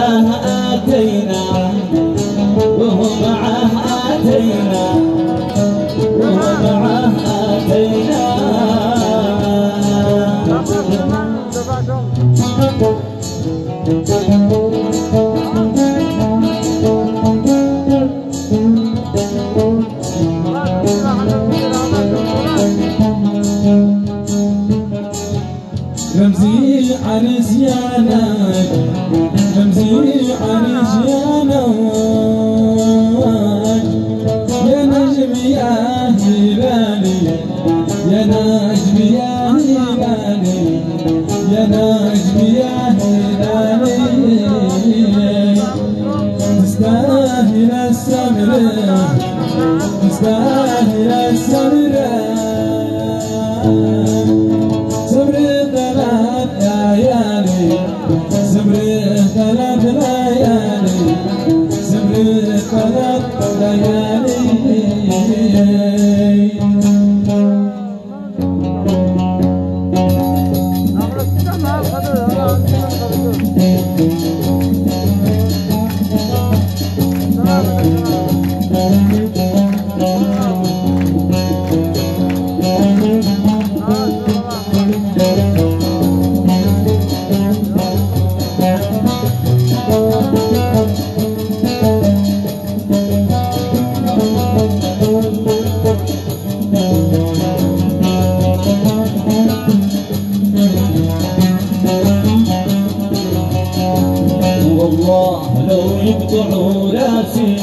آتينا وهو معه آتينا وهو آتينا. رمزي عرسيانك رمزي يا نجم يا هلالي يا نجم يا هلالي تستاهل السمر تستاهل السمر صبر ثلاث ليالي صبر ثلاث ليالي صبر ثلاث ليالي Thank you. والله لو يقطعوا راسي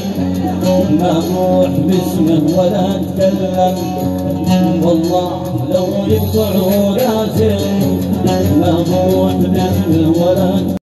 ما أروح باسمه ولا أتكلم. والله لو يقطعوا